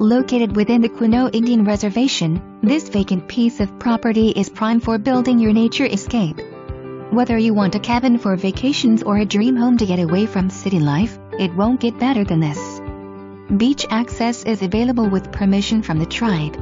Located within the Quinault Indian Reservation, this vacant piece of property is prime for building your nature escape. Whether you want a cabin for vacations or a dream home to get away from city life, it won't get better than this. Beach access is available with permission from the tribe.